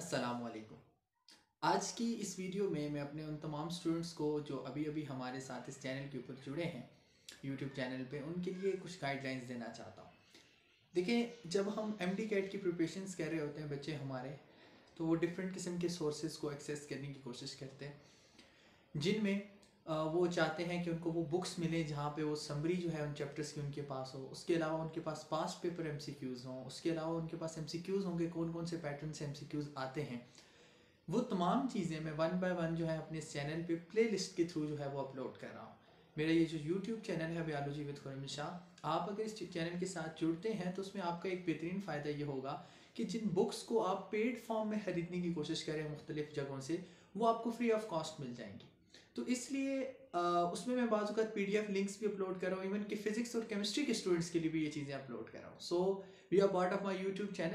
असलकुम आज की इस वीडियो में मैं अपने उन तमाम स्टूडेंट्स को जो अभी अभी हमारे साथ इस चैनल के ऊपर जुड़े हैं यूट्यूब चैनल पे, उनके लिए कुछ गाइडलाइंस देना चाहता हूँ। देखिए, जब हम एम डी कैट की प्रिपरेशन कर रहे होते हैं बच्चे हमारे तो वो डिफरेंट किस्म के सोर्सेज को एक्सेस करने की कोशिश करते हैं, जिनमें वो चाहते हैं कि उनको वो बुक्स मिलें जहाँ पे वो समरी जो है उन चैप्टर्स की उनके पास हो। उसके अलावा उनके पास पास पेपर एम हों। उसके अलावा उनके पास एम होंगे कौन कौन से पैटर्न से एम आते हैं। वो तमाम चीज़ें मैं वन बाय वन जो है अपने चैनल पे प्लेलिस्ट के थ्रू जो है वो अपलोड कर रहा हूँ। मेरा ये जो यूट्यूब चैनल है बयालोजी विद खुरम शाह आप अगर इस चैनल के साथ जुड़ते हैं तो उसमें आपका एक बेहतरीन फ़ायदा ये होगा कि जिन बुक्स को आप पेड फॉर्म में ख़रीदने की कोशिश करें मुख्तलिफ़ जगहों से, वो आपको फ्री ऑफ़ कॉस्ट मिल जाएँगी। तो इसलिए उसमें मैं बाज़ पी डी एफ़ लिंक्स भी अपलोड कर रहा हूँ इवन कि फिजिक्स और केमिस्ट्री के स्टूडेंट्स के लिए भी ये चीज़ें अपलोड कर रहा हूँ। So we are part of my YouTube channel